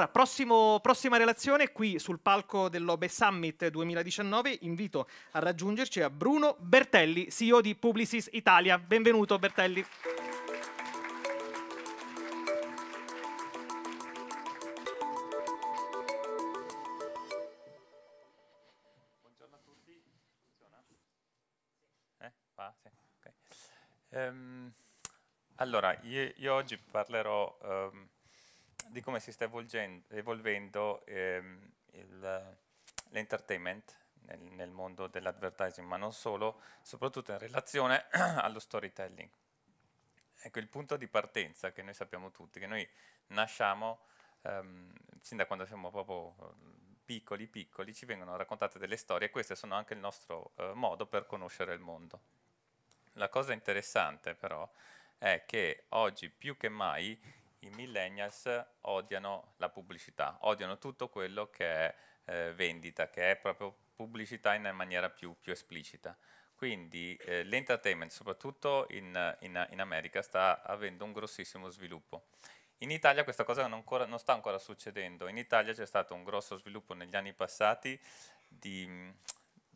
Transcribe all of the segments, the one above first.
Allora, prossimo, prossima relazione qui sul palco dell'Obe Summit 2019. Invito a raggiungerci a Bruno Bertelli, CEO di Publicis Italia. Benvenuto Bertelli. Buongiorno a tutti. Eh? Va? Sì. Okay. Um, allora, io, io, oggi parlerò um, di come si sta evolvendo ehm, l'entertainment nel, nel, mondo dell'advertising, ma non solo, soprattutto in relazione allo storytelling. Ecco, il punto di partenza che noi sappiamo tutti, che noi nasciamo, ehm, sin da quando siamo proprio piccoli, piccoli, ci vengono raccontate delle storie e queste sono anche il nostro eh, modo per conoscere il mondo. La cosa interessante però è che oggi più che mai i millennials odiano la pubblicità, odiano tutto quello che è eh, vendita, che è proprio pubblicità in maniera più, più esplicita. Quindi eh, l'entertainment, soprattutto in, in, in, America, sta avendo un grossissimo sviluppo. In Italia questa cosa non, ancora, non sta ancora succedendo. In Italia c'è stato un grosso sviluppo negli anni passati di,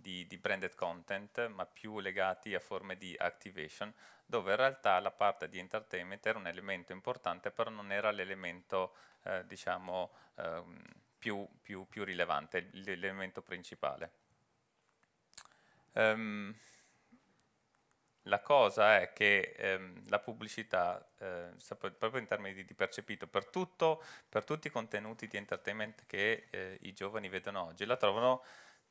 di, di branded content, ma più legati a forme di activation, dove in realtà la parte di entertainment era un elemento importante, però non era l'elemento, eh, diciamo, ehm, più, più, più, rilevante, l'elemento principale. Um, la cosa è che ehm, la pubblicità, eh, proprio in termini di, di percepito, per, tutto, per, tutti i contenuti di entertainment che eh, i giovani vedono oggi, la trovano,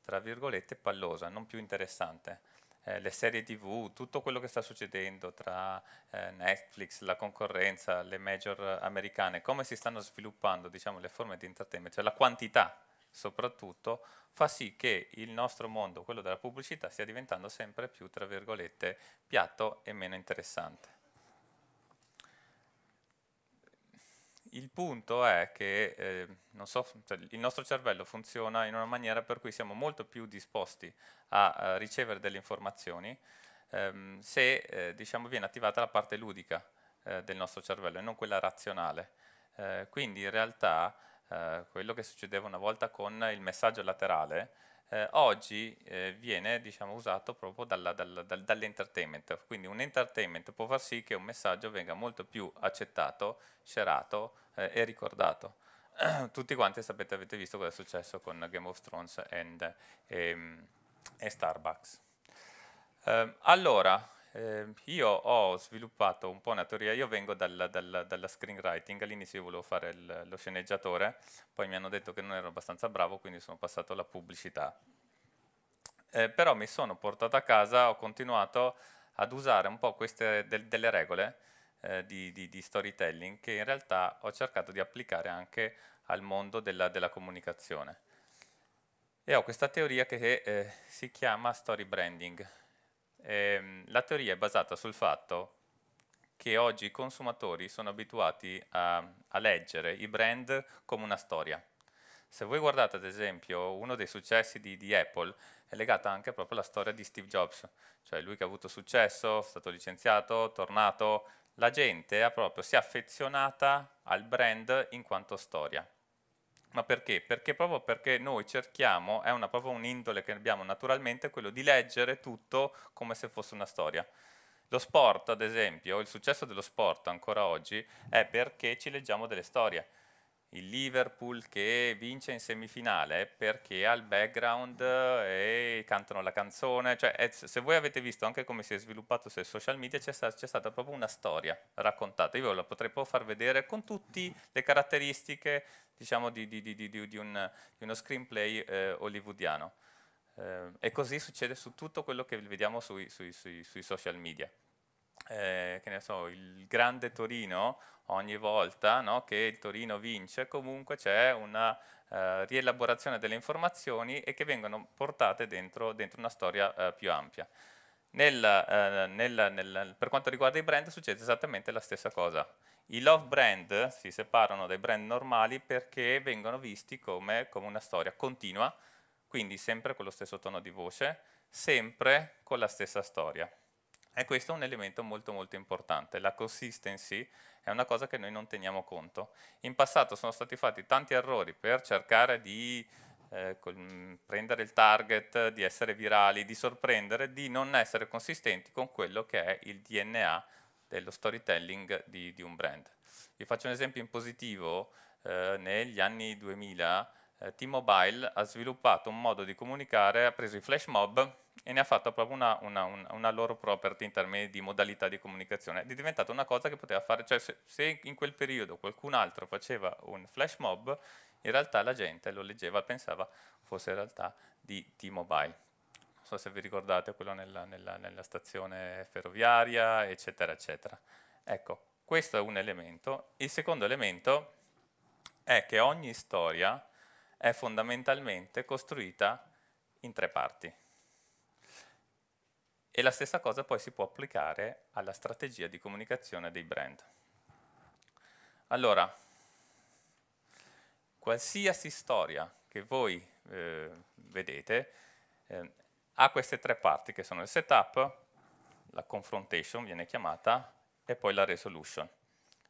tra virgolette, pallosa, non più interessante eh, le serie tv, tutto quello che sta succedendo tra eh, Netflix, la concorrenza, le major americane, come si stanno sviluppando diciamo, le forme di entertainment, cioè la quantità soprattutto, fa sì che il nostro mondo, quello della pubblicità, stia diventando sempre più, tra virgolette, piatto e meno interessante. Il punto è che eh, so, cioè, il nostro cervello funziona in una maniera per cui siamo molto più disposti a, a ricevere delle informazioni ehm, se eh, diciamo, viene attivata la parte ludica eh, del nostro cervello e non quella razionale. Eh, quindi in realtà eh, quello che succedeva una volta con il messaggio laterale eh, oggi eh, viene diciamo, usato proprio dalla, dal, dal, dall'entertainment. Quindi un entertainment può far sì che un messaggio venga molto più accettato, sherato eh, e ricordato. Tutti quanti sapete, avete visto cosa è successo con Game of Thrones and, e, ehm, e Starbucks. Ehm, allora, eh, io ho sviluppato un po' una teoria, io vengo dal, dal, dalla screenwriting, all'inizio io volevo fare il, lo sceneggiatore, poi mi hanno detto che non ero abbastanza bravo, quindi sono passato alla pubblicità. Eh, però mi sono portato a casa, ho continuato ad usare un po' queste del, delle regole eh, di, di, di, storytelling che in realtà ho cercato di applicare anche al mondo della, della comunicazione. E ho questa teoria che eh, si chiama story branding Ehm, la teoria è basata sul fatto che oggi i consumatori sono abituati a, a leggere i brand come una storia. Se voi guardate ad esempio uno dei successi di, di, Apple è legata anche proprio alla storia di Steve Jobs, cioè lui che ha avuto successo, è stato licenziato, tornato, la gente ha proprio, si è affezionata al brand in quanto storia. Ma perché? Perché proprio perché noi cerchiamo, è una, proprio un'indole che abbiamo naturalmente, quello di leggere tutto come se fosse una storia. Lo sport, ad esempio, il successo dello sport ancora oggi è perché ci leggiamo delle storie il Liverpool che vince in semifinale perché ha il background e cantano la canzone, cioè se voi avete visto anche come si è sviluppato sui social media c'è, sta, stata proprio una storia raccontata, io ve la potrei far vedere con tutte le caratteristiche diciamo di, di, di, di un, uno screenplay eh, hollywoodiano. Eh, e così succede su tutto quello che vediamo sui, sui, sui, sui social media. Eh, che ne so, il grande Torino ogni volta no, che il Torino vince, comunque c'è una eh, rielaborazione delle informazioni e che vengono portate dentro, dentro una storia eh, più ampia. Nel, eh, nel, nel, per quanto riguarda i brand succede esattamente la stessa cosa. I love brand si separano dai brand normali perché vengono visti come, come una storia continua, quindi sempre con lo stesso tono di voce, sempre con la stessa storia. E questo è un elemento molto molto importante. La consistency è una cosa che noi non teniamo conto. In passato sono stati fatti tanti errori per cercare di eh, prendere il target, di essere virali, di sorprendere, di non essere consistenti con quello che è il DNA dello storytelling di, di un brand. Vi faccio un esempio in positivo, eh, negli anni 2000 eh, T-Mobile ha sviluppato un modo di comunicare, ha preso i flash mob e ne ha fatto proprio una, una, una, loro property in termini di modalità di comunicazione. È diventata una cosa che poteva fare, cioè se, se in quel periodo qualcun altro faceva un flash mob, in realtà la gente lo leggeva e pensava fosse in realtà di T-Mobile. Non so se vi ricordate quello nella, nella, nella stazione ferroviaria, eccetera, eccetera. Ecco, questo è un elemento. Il secondo elemento è che ogni storia è fondamentalmente costruita in tre parti. E la stessa cosa poi si può applicare alla strategia di comunicazione dei brand. Allora, qualsiasi storia che voi eh, vedete eh, ha queste tre parti che sono il setup, la confrontation viene chiamata e poi la resolution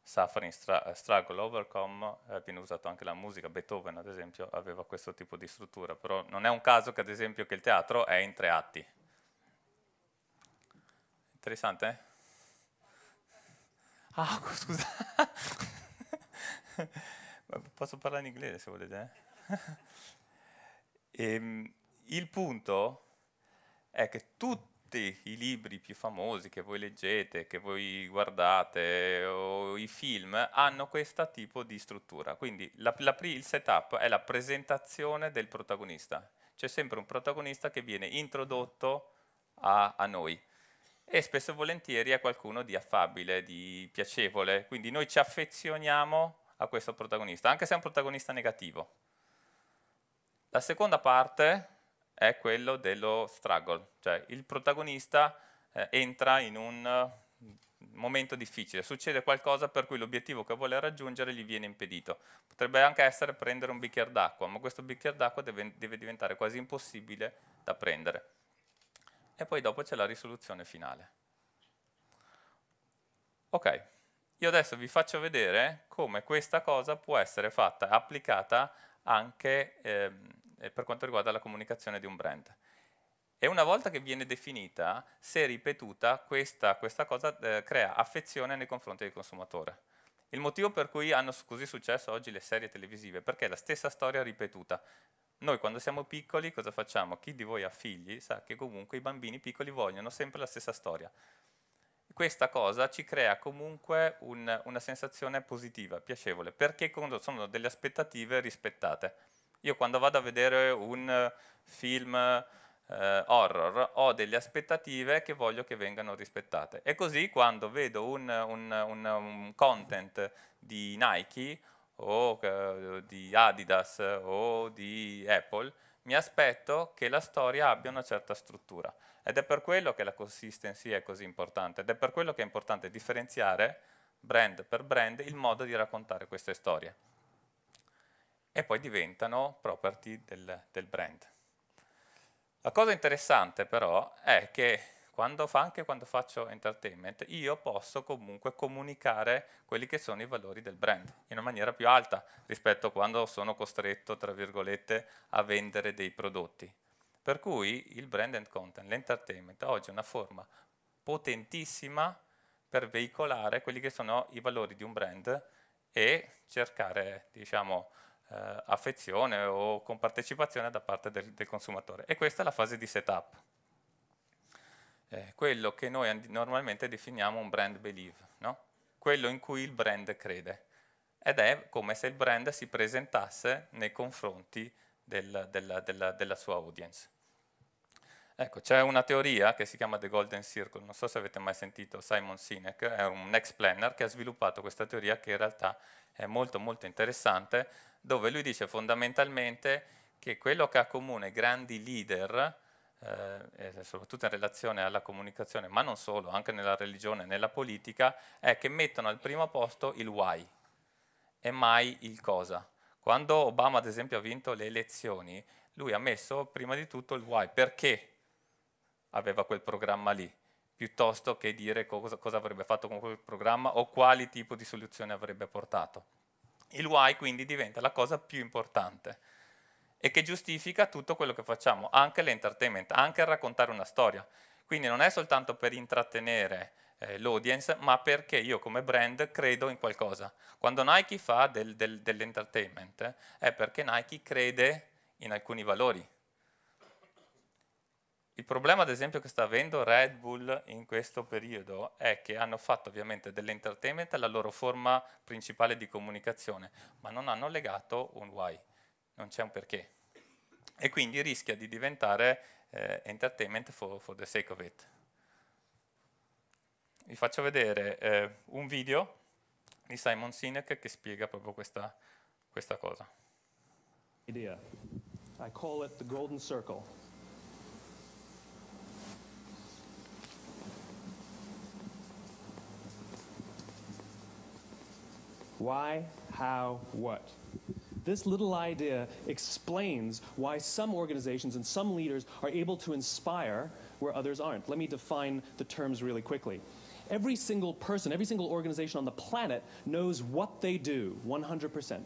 suffering, stra- struggle, overcome, eh, viene usato anche la musica, Beethoven ad esempio aveva questo tipo di struttura, però non è un caso che ad esempio che il teatro è in tre atti. Interessante? Eh? Ah, scusa. Posso parlare in inglese se volete? Eh? e, ehm, il punto è che tutti tutti i libri più famosi che voi leggete, che voi guardate o i film hanno questo tipo di struttura. Quindi la, la, il setup è la presentazione del protagonista. C'è sempre un protagonista che viene introdotto a, a noi e spesso e volentieri è qualcuno di affabile, di piacevole. Quindi noi ci affezioniamo a questo protagonista, anche se è un protagonista negativo. La seconda parte è quello dello struggle, cioè il protagonista eh, entra in un uh, momento difficile, succede qualcosa per cui l'obiettivo che vuole raggiungere gli viene impedito. Potrebbe anche essere prendere un bicchiere d'acqua, ma questo bicchiere d'acqua deve, deve diventare quasi impossibile da prendere. E poi dopo c'è la risoluzione finale. Ok, io adesso vi faccio vedere come questa cosa può essere fatta, applicata anche ehm, eh, per quanto riguarda la comunicazione di un brand. E una volta che viene definita, se ripetuta, questa, questa cosa eh, crea affezione nei confronti del consumatore. Il motivo per cui hanno così successo oggi le serie televisive, perché è la stessa storia ripetuta. Noi quando siamo piccoli cosa facciamo? Chi di voi ha figli sa che comunque i bambini piccoli vogliono sempre la stessa storia. Questa cosa ci crea comunque un, una sensazione positiva, piacevole, perché sono delle aspettative rispettate. Io quando vado a vedere un film eh, horror ho delle aspettative che voglio che vengano rispettate. E così quando vedo un, un, un, un content di Nike o uh, di Adidas o di Apple, mi aspetto che la storia abbia una certa struttura. Ed è per quello che la consistency è così importante, ed è per quello che è importante differenziare brand per brand il modo di raccontare queste storie e poi diventano property del, del brand. La cosa interessante però è che quando fa, anche quando faccio entertainment, io posso comunque comunicare quelli che sono i valori del brand in una maniera più alta rispetto a quando sono costretto, tra virgolette, a vendere dei prodotti. Per cui il brand and content, l'entertainment, oggi è una forma potentissima per veicolare quelli che sono i valori di un brand e cercare, diciamo, eh, affezione o con partecipazione da parte del, del, consumatore. E questa è la fase di setup. Eh, quello che noi normalmente definiamo un brand belief, no? quello in cui il brand crede. Ed è come se il brand si presentasse nei confronti del, della, della, della sua audience. Ecco, c'è una teoria che si chiama The Golden Circle, non so se avete mai sentito Simon Sinek, è un ex planner che ha sviluppato questa teoria che in realtà è molto molto interessante, dove lui dice fondamentalmente che quello che accomuna i grandi leader, eh, soprattutto in relazione alla comunicazione, ma non solo, anche nella religione e nella politica, è che mettono al primo posto il why e mai il cosa. Quando Obama, ad esempio, ha vinto le elezioni, lui ha messo prima di tutto il why, perché aveva quel programma lì piuttosto che dire cosa, cosa avrebbe fatto con quel programma o quali tipo di soluzione avrebbe portato. Il why quindi diventa la cosa più importante e che giustifica tutto quello che facciamo, anche l'entertainment, anche il raccontare una storia. Quindi non è soltanto per intrattenere eh, l'audience, ma perché io come brand credo in qualcosa. Quando Nike fa del, del, dell'entertainment eh, è perché Nike crede in alcuni valori. Il problema, ad esempio, che sta avendo Red Bull in questo periodo è che hanno fatto ovviamente dell'entertainment la loro forma principale di comunicazione, ma non hanno legato un why, non c'è un perché. E quindi rischia di diventare eh, entertainment for, for, the sake of it. Vi faccio vedere eh, un video di Simon Sinek che spiega proprio questa, questa cosa. Idea. I call it the golden circle. Why, how, what? This little idea explains why some organizations and some leaders are able to inspire where others aren't. Let me define the terms really quickly. Every single person, every single organization on the planet knows what they do 100%.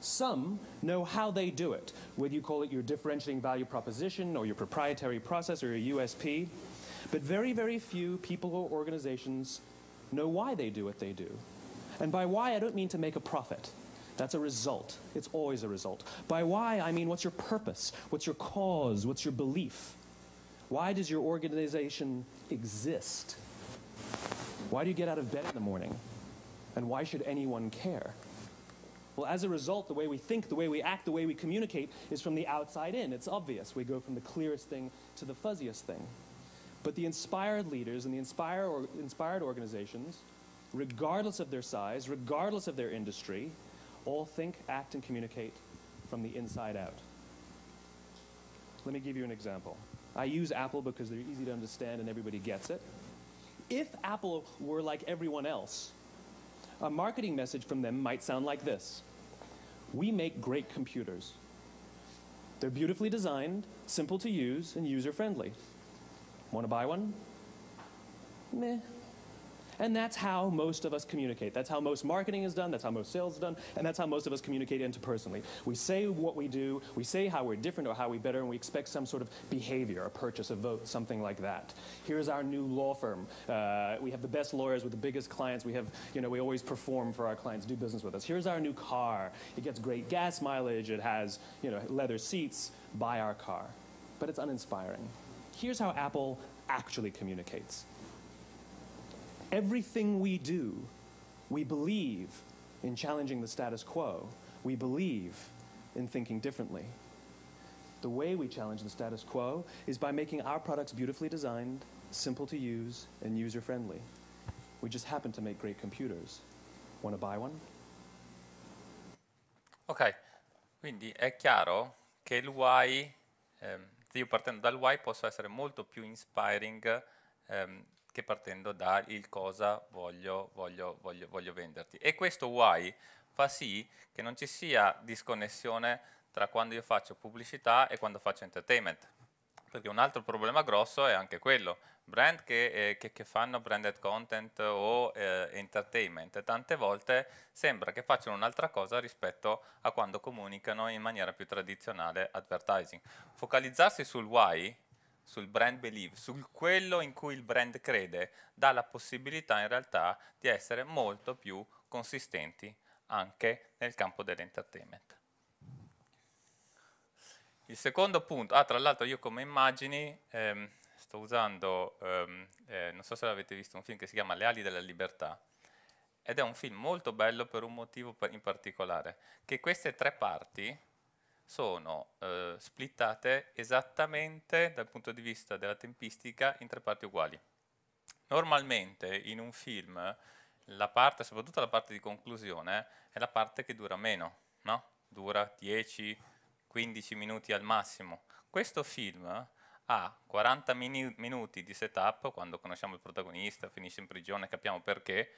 Some know how they do it, whether you call it your differentiating value proposition or your proprietary process or your USP. But very, very few people or organizations know why they do what they do. And by why, I don't mean to make a profit. That's a result. It's always a result. By why, I mean what's your purpose? What's your cause? What's your belief? Why does your organization exist? Why do you get out of bed in the morning? And why should anyone care? Well, as a result, the way we think, the way we act, the way we communicate is from the outside in. It's obvious. We go from the clearest thing to the fuzziest thing. But the inspired leaders and the inspire or, inspired organizations, regardless of their size, regardless of their industry, all think, act, and communicate from the inside out. Let me give you an example. I use Apple because they're easy to understand and everybody gets it. If Apple were like everyone else, a marketing message from them might sound like this We make great computers. They're beautifully designed, simple to use, and user friendly. Want to buy one? Meh. And that's how most of us communicate. That's how most marketing is done, that's how most sales is done, and that's how most of us communicate interpersonally. We say what we do, we say how we're different or how we better, and we expect some sort of behavior, a purchase, a vote, something like that. Here's our new law firm. Uh, we have the best lawyers with the biggest clients. We have, you know, we always perform for our clients, do business with us. Here's our new car. It gets great gas mileage. It has, you know, leather seats. Buy our car. But it's uninspiring. Here's how Apple actually communicates everything we do, we believe in challenging the status quo. We believe in thinking differently. The way we challenge the status quo is by making our products beautifully designed, simple to use, and user friendly. We just happen to make great computers. Want to buy one? Ok, quindi è chiaro che why, ehm, io partendo dal why posso essere molto più inspiring ehm, che partendo da il cosa voglio, voglio, voglio, voglio venderti. E questo why fa sì che non ci sia disconnessione tra quando io faccio pubblicità e quando faccio entertainment. Perché un altro problema grosso è anche quello, brand che, eh, che, che fanno branded content o eh, entertainment, tante volte sembra che facciano un'altra cosa rispetto a quando comunicano in maniera più tradizionale advertising. Focalizzarsi sul why sul brand belief, su quello in cui il brand crede, dà la possibilità in realtà di essere molto più consistenti anche nel campo dell'entertainment. Il secondo punto, ah tra l'altro io come immagini ehm, sto usando, ehm, eh, non so se l'avete visto, un film che si chiama Le ali della libertà ed è un film molto bello per un motivo in particolare, che queste tre parti, sono eh, splittate esattamente dal punto di vista della tempistica in tre parti uguali. Normalmente in un film la parte, soprattutto la parte di conclusione, è la parte che dura meno, no? Dura 10-15 minuti al massimo. Questo film ha 40 mini- minuti di setup, quando conosciamo il protagonista, finisce in prigione, capiamo perché,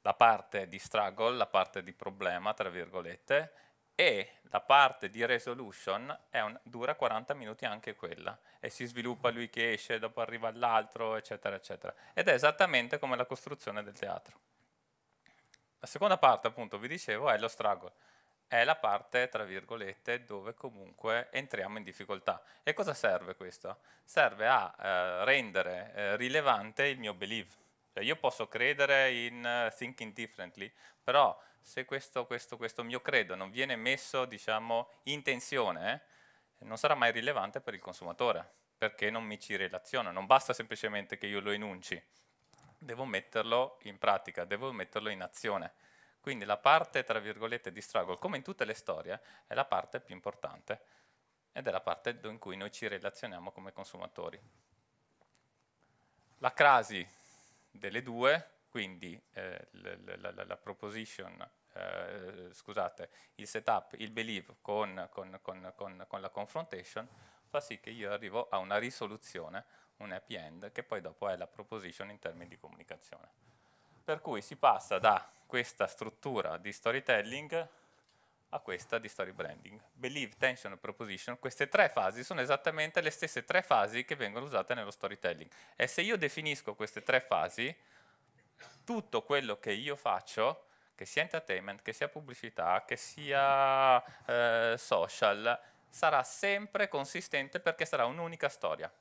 la parte di struggle, la parte di problema, tra virgolette, e la parte di resolution un, dura 40 minuti anche quella e si sviluppa lui che esce, dopo arriva l'altro, eccetera, eccetera. Ed è esattamente come la costruzione del teatro. La seconda parte, appunto, vi dicevo, è lo struggle. È la parte, tra virgolette, dove comunque entriamo in difficoltà. E cosa serve questo? Serve a eh, rendere eh, rilevante il mio belief. Cioè io posso credere in uh, thinking differently, però se questo, questo, questo, mio credo non viene messo diciamo, in tensione, eh, non sarà mai rilevante per il consumatore, perché non mi ci relaziona. Non basta semplicemente che io lo enunci, devo metterlo in pratica, devo metterlo in azione. Quindi la parte, tra virgolette, di struggle, come in tutte le storie, è la parte più importante ed è la parte in cui noi ci relazioniamo come consumatori. La crasi delle due, quindi eh, la, la, la, proposition, eh, scusate, il setup, il believe con, con, con, con, la confrontation, fa sì che io arrivo a una risoluzione, un happy end, che poi dopo è la proposition in termini di comunicazione. Per cui si passa da questa struttura di storytelling a questa di story branding. Believe, tension proposition, queste tre fasi sono esattamente le stesse tre fasi che vengono usate nello storytelling. E se io definisco queste tre fasi, tutto quello che io faccio, che sia entertainment, che sia pubblicità, che sia eh, social, sarà sempre consistente perché sarà un'unica storia.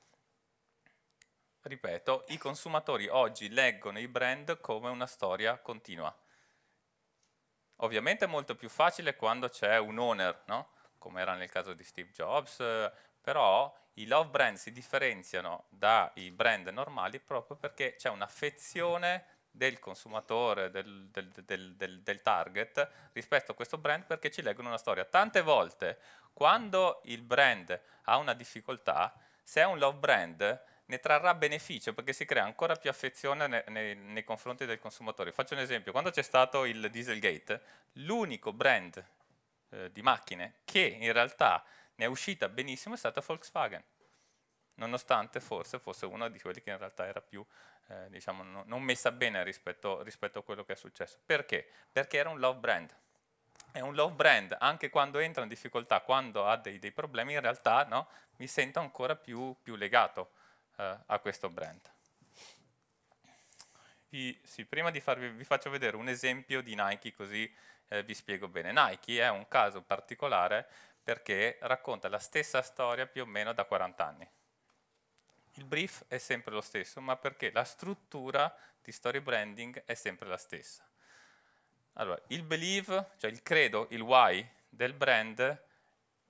Ripeto, i consumatori oggi leggono i brand come una storia continua. Ovviamente è molto più facile quando c'è un owner, no? come era nel caso di Steve Jobs, però i love brand si differenziano dai brand normali proprio perché c'è un'affezione del consumatore, del, del, del, del, target rispetto a questo brand perché ci leggono una storia. Tante volte quando il brand ha una difficoltà, se è un love brand ne trarrà beneficio perché si crea ancora più affezione nei, nei, nei confronti del consumatore. Faccio un esempio, quando c'è stato il Dieselgate, l'unico brand eh, di macchine che in realtà ne è uscita benissimo è stata Volkswagen, nonostante forse fosse uno di quelli che in realtà era più, eh, diciamo, no, non messa bene rispetto, rispetto a quello che è successo. Perché? Perché era un love brand è un love brand, anche quando entra in difficoltà, quando ha dei, dei problemi, in realtà no, mi sento ancora più, più legato eh, a questo brand. Vi, sì, prima di farvi, vi faccio vedere un esempio di Nike così eh, vi spiego bene. Nike è un caso particolare perché racconta la stessa storia più o meno da 40 anni. Il brief è sempre lo stesso, ma perché la struttura di story branding è sempre la stessa. Allora, il believe, cioè il credo, il why del brand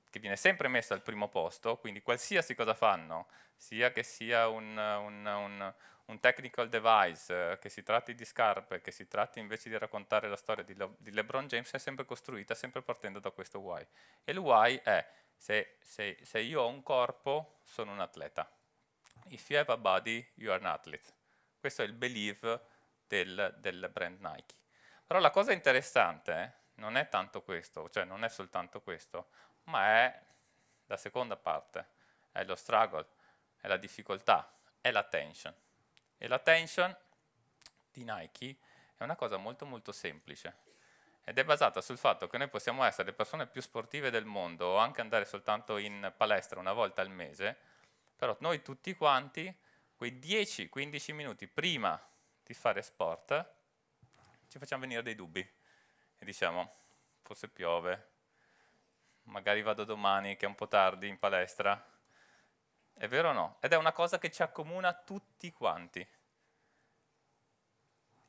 che viene sempre messo al primo posto, quindi qualsiasi cosa fanno, sia che sia un, un, un, un technical device, che si tratti di scarpe, che si tratti invece di raccontare la storia di, Le, di LeBron James, è sempre costruita, sempre partendo da questo why. E il why è, se, se, se io ho un corpo, sono un atleta. If you have a body, you are an athlete. Questo è il belief del, del brand Nike. Però la cosa interessante eh, non è tanto questo, cioè non è soltanto questo, ma è la seconda parte, è lo struggle, è la difficoltà, è la tension. E la tension di Nike è una cosa molto molto semplice ed è basata sul fatto che noi possiamo essere le persone più sportive del mondo o anche andare soltanto in palestra una volta al mese, però noi tutti quanti, quei 10-15 minuti prima di fare sport, ci facciamo venire dei dubbi e diciamo, forse piove, magari vado domani che è un po' tardi in palestra. È vero o no? Ed è una cosa che ci accomuna tutti quanti.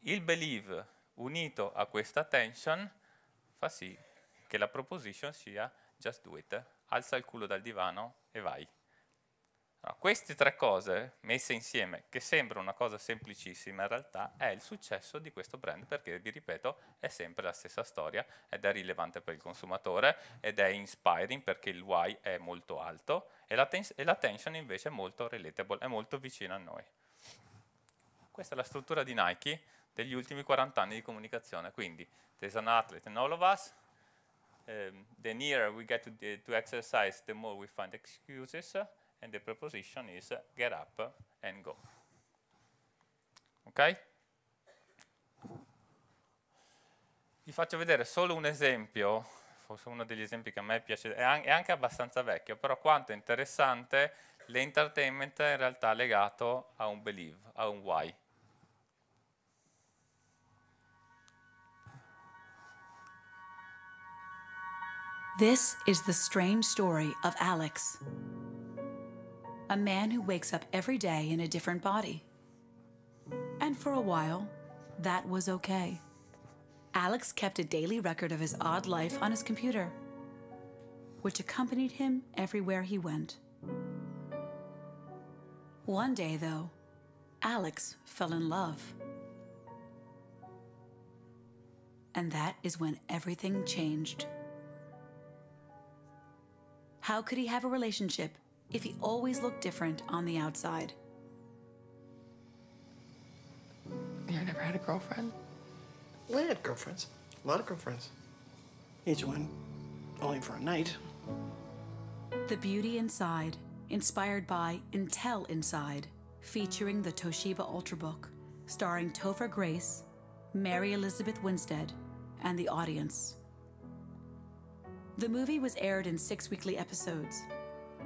Il believe unito a questa tension fa sì che la proposition sia just do it, alza il culo dal divano e vai. Allora, queste tre cose messe insieme, che sembra una cosa semplicissima, in realtà è il successo di questo brand perché, vi ripeto, è sempre la stessa storia ed è rilevante per il consumatore ed è inspiring perché il why è molto alto e la, e la invece è molto relatable, è molto vicina a noi. Questa è la struttura di Nike degli ultimi 40 anni di comunicazione, quindi there's an athlete in all of us, um, the nearer we get to, the, to exercise, the more we find excuses, and the preposition is get up and go. Ok? Vi faccio vedere solo un esempio, forse uno degli esempi che a me piace, è, an- è anche abbastanza vecchio, però quanto è interessante l'entertainment in realtà legato a un believe, a un why. This is the strange story of Alex, a man who wakes up every day in a different body. And for a while, that was okay. Alex kept a daily record of his odd life on his computer, which accompanied him everywhere he went. One day, though, Alex fell in love. And that is when everything changed. How could he have a relationship if he always looked different on the outside? You never had a girlfriend? I had girlfriends. A lot of girlfriends. Each one only for a night. The Beauty Inside, inspired by Intel Inside, featuring the Toshiba Ultrabook, starring Topher Grace, Mary Elizabeth Winstead, and the audience. The movie was aired in six weekly episodes,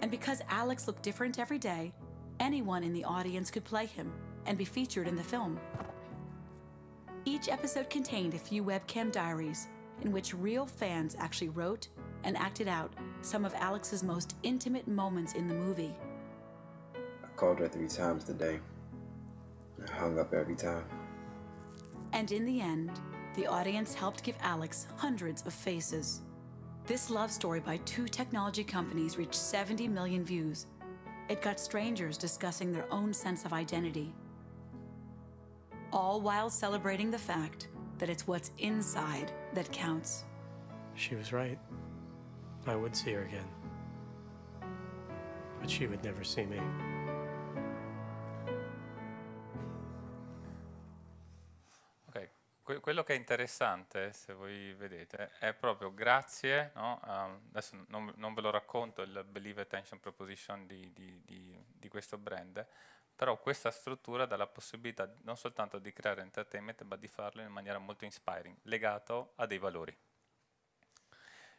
and because Alex looked different every day, anyone in the audience could play him and be featured in the film. Each episode contained a few webcam diaries in which real fans actually wrote and acted out some of Alex's most intimate moments in the movie. I called her three times today. I hung up every time. And in the end, the audience helped give Alex hundreds of faces. This love story by two technology companies reached 70 million views. It got strangers discussing their own sense of identity. All while celebrating the fact that it's what's inside that counts. She was right. I would see her again. But she would never see me. Quello che è interessante, se voi vedete, è proprio grazie, no, a- adesso non, non ve lo racconto il Believe Attention Proposition di, di- di- di questo brand, però questa struttura dà la possibilità non soltanto di creare entertainment, ma di farlo in maniera molto inspiring, legato a dei valori.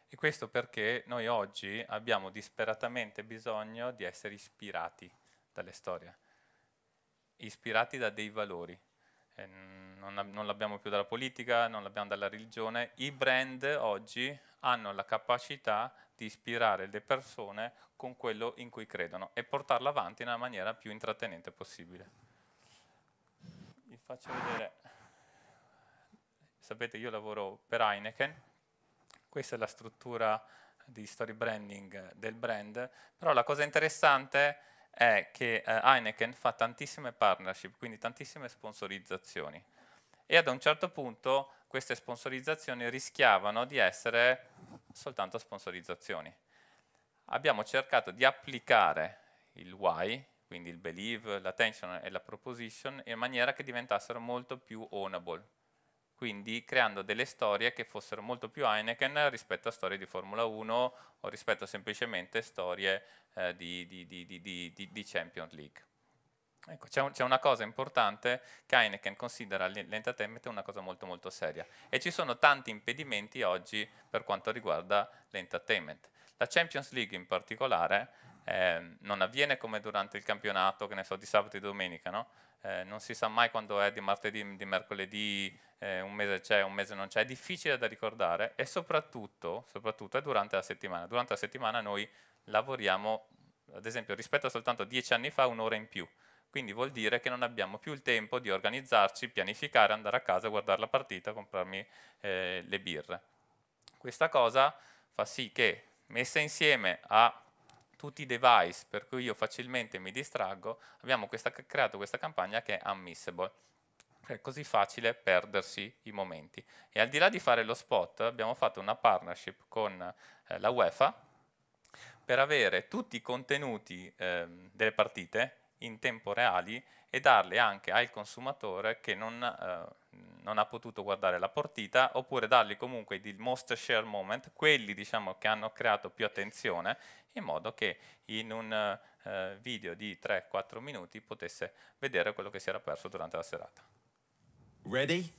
E questo perché noi oggi abbiamo disperatamente bisogno di essere ispirati dalle storie, ispirati da dei valori. Non, non l'abbiamo più dalla politica, non l'abbiamo dalla religione. I brand oggi hanno la capacità di ispirare le persone con quello in cui credono e portarlo avanti nella maniera più intrattenente possibile. Vi faccio vedere. Sapete, io lavoro per Heineken, questa è la struttura di story branding del brand, però la cosa interessante è che eh, Heineken fa tantissime partnership, quindi tantissime sponsorizzazioni e ad un certo punto queste sponsorizzazioni rischiavano di essere soltanto sponsorizzazioni. Abbiamo cercato di applicare il why, quindi il believe, l'attention e la proposition, in maniera che diventassero molto più ownable, quindi creando delle storie che fossero molto più Heineken rispetto a storie di Formula 1 o rispetto a semplicemente storie eh, di, di, di, di, Champions League. Ecco, c'è, un- una cosa importante che Heineken considera l'entertainment una cosa molto molto seria e ci sono tanti impedimenti oggi per quanto riguarda l'entertainment. La Champions League in particolare eh, non avviene come durante il campionato, che ne so, di sabato e domenica, no? Eh, non si sa mai quando è di martedì, di mercoledì, eh, un mese c'è, un mese non c'è, è difficile da ricordare e soprattutto, soprattutto è durante la settimana. Durante la settimana noi lavoriamo, ad esempio, rispetto a soltanto dieci anni fa, un'ora in più. Quindi vuol dire che non abbiamo più il tempo di organizzarci, pianificare, andare a casa, guardare la partita, comprarmi eh, le birre. Questa cosa fa sì che, messa insieme a tutti i device per cui io facilmente mi distraggo, abbiamo questa- creato questa campagna che è Unmissable. È così facile perdersi i momenti. E al di là di fare lo spot, abbiamo fatto una partnership con eh, la UEFA per avere tutti i contenuti ehm, delle partite in tempo reali e darli anche al consumatore che non, eh, non ha potuto guardare la partita oppure dargli comunque il most share moment, quelli diciamo che hanno creato più attenzione in modo che in un eh, video di 3-4 minuti potesse vedere quello che si era perso durante la serata. Ready?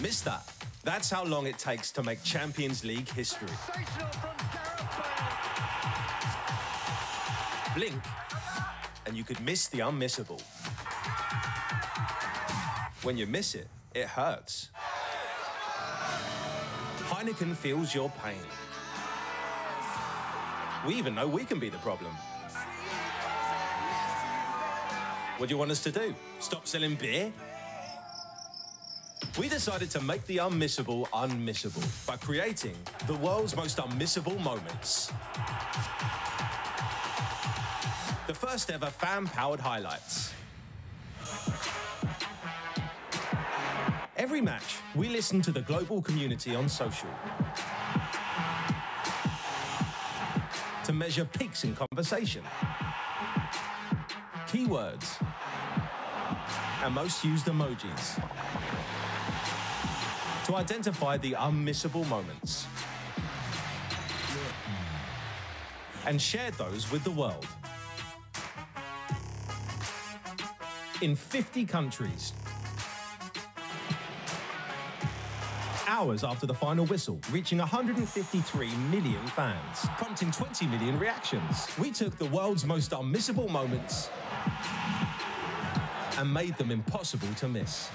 Miss that? That's how long it takes to make Champions League history. Blink, and you could miss the unmissable. When you miss it, it hurts. Heineken feels your pain. We even know we can be the problem. What do you want us to do? Stop selling beer? We decided to make the unmissable unmissable by creating the world's most unmissable moments. The first ever fan powered highlights. Every match, we listen to the global community on social to measure peaks in conversation, keywords, and most used emojis to identify the unmissable moments and share those with the world. In 50 countries, hours after the final whistle, reaching 153 million fans, prompting 20 million reactions. We took the world's most unmissable moments and made them impossible to miss.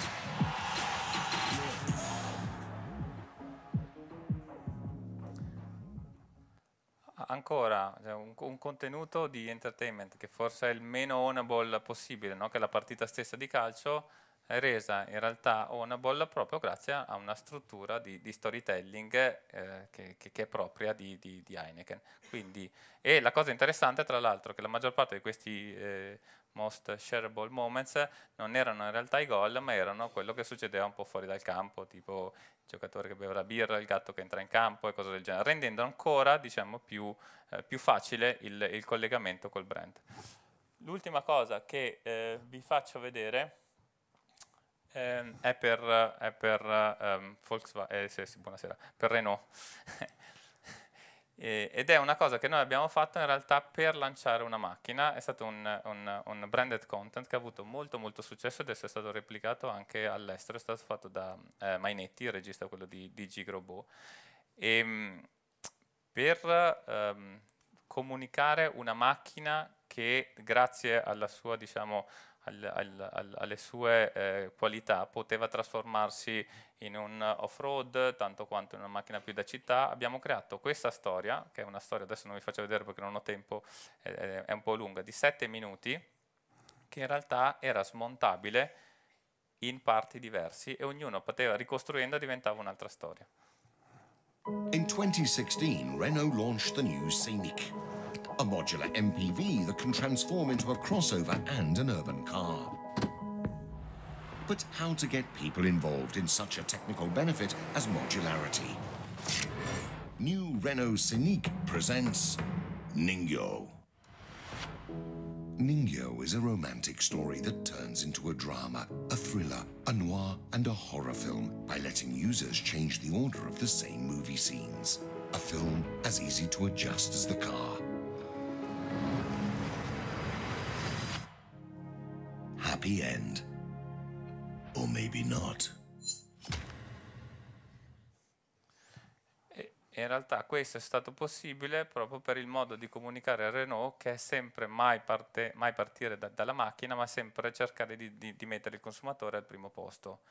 ancora cioè, un, un, contenuto di entertainment che forse è il meno ownable possibile, no? che la partita stessa di calcio è resa in realtà ownable proprio grazie a una struttura di, di storytelling eh, che, che, è propria di, di, di Heineken. Quindi, e la cosa interessante tra l'altro è che la maggior parte di questi eh, most shareable moments non erano in realtà i gol, ma erano quello che succedeva un po' fuori dal campo, tipo il giocatore che beve la birra, il gatto che entra in campo e cose del genere, rendendo ancora diciamo, più, eh, più facile il, il, collegamento col brand. L'ultima cosa che eh, vi faccio vedere eh, è per, è per um, Volkswagen, eh, sì, sì, buonasera, per Renault. Ed è una cosa che noi abbiamo fatto in realtà per lanciare una macchina, è stato un, un, un, branded content che ha avuto molto molto successo ed è stato replicato anche all'estero, è stato fatto da eh, Mainetti, il regista quello di, di Gigrobo. E, ehm, per ehm, comunicare una macchina che grazie alla sua diciamo, al, al, al, alle sue eh, qualità, poteva trasformarsi in un off-road tanto quanto in una macchina più da città. Abbiamo creato questa storia, che è una storia, adesso non vi faccio vedere perché non ho tempo, eh, è un po' lunga, di 7 minuti, che in realtà era smontabile in parti diversi e ognuno poteva, ricostruendo, diventava un'altra storia. In 2016, Renault launched the new Scenic. A modular MPV that can transform into a crossover and an urban car. But how to get people involved in such a technical benefit as modularity? New Renault Scenic presents Ningyo. Ningyo is a romantic story that turns into a drama, a thriller, a noir, and a horror film by letting users change the order of the same movie scenes. A film as easy to adjust as the car. Happy end. Or maybe not. in realtà questo è stato possibile proprio per il modo di comunicare a Renault che è sempre mai, parte, mai partire da, dalla macchina ma sempre cercare di, di, di, mettere il consumatore al primo posto.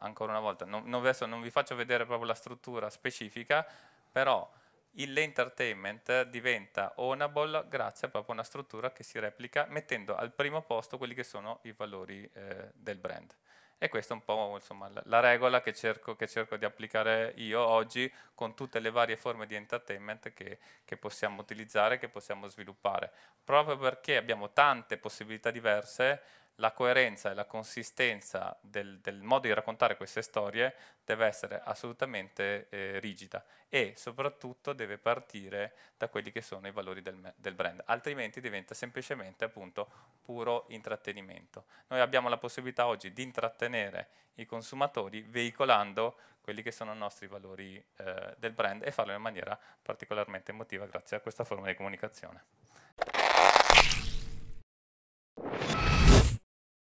ancora una volta, non, non, adesso non vi faccio vedere proprio la struttura specifica, però l'entertainment diventa ownable grazie a proprio una struttura che si replica mettendo al primo posto quelli che sono i valori eh, del brand. E questa è un po' insomma, la regola che cerco, che cerco, di applicare io oggi con tutte le varie forme di entertainment che, che possiamo utilizzare, che possiamo sviluppare. Proprio perché abbiamo tante possibilità diverse, la coerenza e la consistenza del, del, modo di raccontare queste storie deve essere assolutamente eh, rigida e soprattutto deve partire da quelli che sono i valori del, del, brand, altrimenti diventa semplicemente appunto puro intrattenimento. Noi abbiamo la possibilità oggi di intrattenere i consumatori veicolando quelli che sono i nostri valori eh, del brand e farlo in maniera particolarmente emotiva grazie a questa forma di comunicazione.